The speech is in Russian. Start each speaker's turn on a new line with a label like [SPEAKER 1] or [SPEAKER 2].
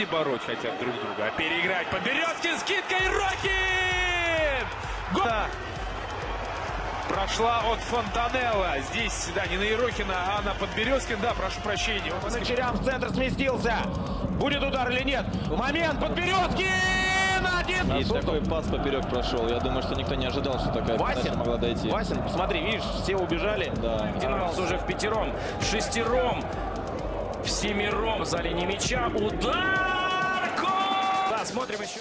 [SPEAKER 1] перебороть хотят друг друга, а переиграть. Подберезкин, скидка и Рокин! Гол!
[SPEAKER 2] Да.
[SPEAKER 1] Прошла от Фонтанелла. Здесь, да, не на Ерохина, а на Подберезкин. Да, прошу прощения.
[SPEAKER 2] По ночерям в центр сместился. Будет удар или нет? Момент. Подберезкин! Один.
[SPEAKER 3] И такой пас поперек прошел. Я думаю, что никто не ожидал, что такая
[SPEAKER 2] Васин.
[SPEAKER 3] могла дойти.
[SPEAKER 2] Васин, смотри, видишь, все убежали.
[SPEAKER 3] Да.
[SPEAKER 4] Динамовс уже в пятером, в шестером, в семером за линией мяча. Удар! Гол! Да, смотрим еще.